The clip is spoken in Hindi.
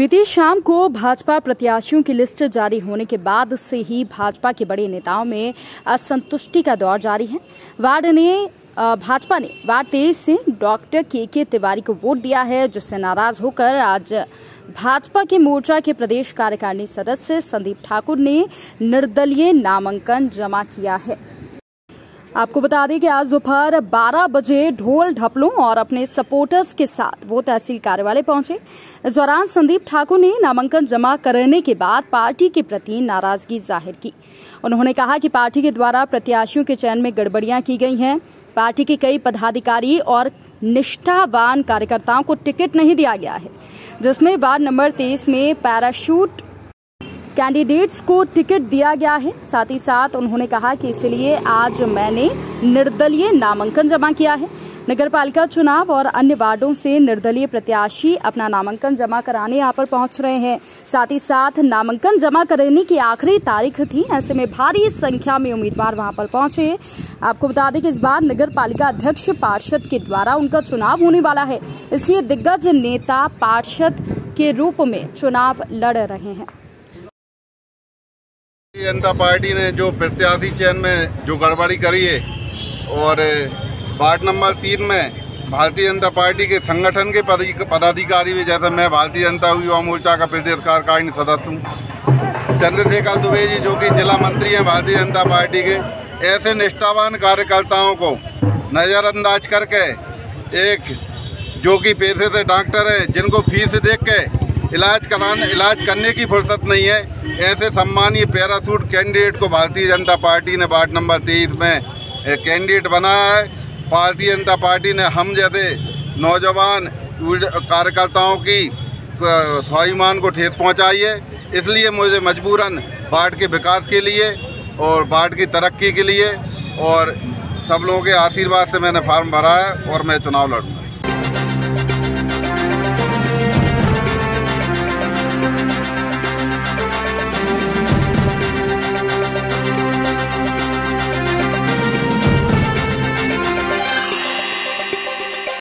बीती शाम को भाजपा प्रत्याशियों की लिस्ट जारी होने के बाद से ही भाजपा के बड़े नेताओं में असंतुष्टि का दौर जारी है। वार्ड ने भाजपा ने वार्ड तेईस से डॉक्टर के के तिवारी को वोट दिया है, जिससे नाराज़ होकर आज भाजपा के मोर्चा के प्रदेश कार्यकारिणी सदस्य संदीप ठाकुर ने निर्दलीय नामांकन जमा किया है। आपको बता दें कि आज दोपहर 12 बजे ढोल ढपलों और अपने सपोर्टर्स के साथ वो तहसील कार्यालय पहुँचे। इस दौरान संदीप ठाकुर ने नामांकन जमा करने के बाद पार्टी के प्रति नाराज़गी ज़ाहिर की। उन्होंने कहा कि पार्टी के द्वारा प्रत्याशियों के चयन में गड़बड़ियाँ की गई हैं। पार्टी के कई पदाधिकारी और निष्ठावान कार्यकर्ताओं को टिकट नहीं दिया गया है, जिसमें वार्ड नंबर तेईस में पैराशूट कैंडिडेट्स को टिकट दिया गया है। साथ ही साथ उन्होंने कहा कि इसलिए आज मैंने निर्दलीय नामांकन जमा किया है। नगर पालिका चुनाव और अन्य वार्डों से निर्दलीय प्रत्याशी अपना नामांकन जमा कराने यहाँ पर पहुँच रहे हैं। साथ ही साथ नामांकन जमा करने की आखिरी तारीख थी। ऐसे में भारी संख्या में उम्मीदवार वहाँ पर पहुँचे आपको बता दें कि इस बार नगर पालिका अध्यक्ष पार्षद के द्वारा उनका चुनाव होने वाला है। इसलिए दिग्गज नेता पार्षद के रूप में चुनाव लड़ रहे हैं। जनता पार्टी ने जो प्रत्याशी चयन में जो गड़बड़ी करी है और वार्ड नंबर तीन में भारतीय जनता पार्टी के संगठन के पदाधिकारी भी, जैसे मैं भारतीय जनता युवा मोर्चा का प्रदेश कार्यकारिणी सदस्य हूँ। चंद्रशेखर दुबे जी, जो कि जिला मंत्री हैं भारतीय जनता पार्टी के, ऐसे निष्ठावान कार्यकर्ताओं को नज़रअंदाज करके एक, जो कि पैसे से डॉक्टर है, जिनको फ़ीस देख के इलाज कराने, इलाज करने की फुर्सत नहीं है। ऐसे सम्मानीय पैरासूट कैंडिडेट को भारतीय जनता पार्टी ने वार्ड नंबर तेईस में कैंडिडेट बनाया है। भारतीय जनता पार्टी ने हम जैसे नौजवान कार्यकर्ताओं की स्वाभिमान को ठेस पहुंचाई है। इसलिए मुझे मजबूरन वार्ड के विकास के लिए और वार्ड की तरक्की के लिए और सब लोगों के आशीर्वाद से मैंने फार्म भरा है और मैं चुनाव लड़ूँ